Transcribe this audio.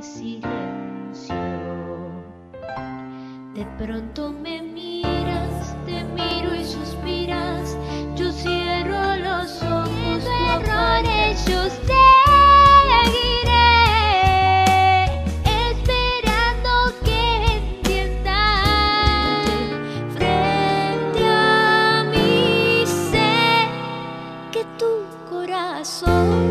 de silencio. De pronto me miras, te miro y suspiras. Yo cierro los ojos, no errores, yo seguiré esperando que entiendan frente a mí sé que tu corazón.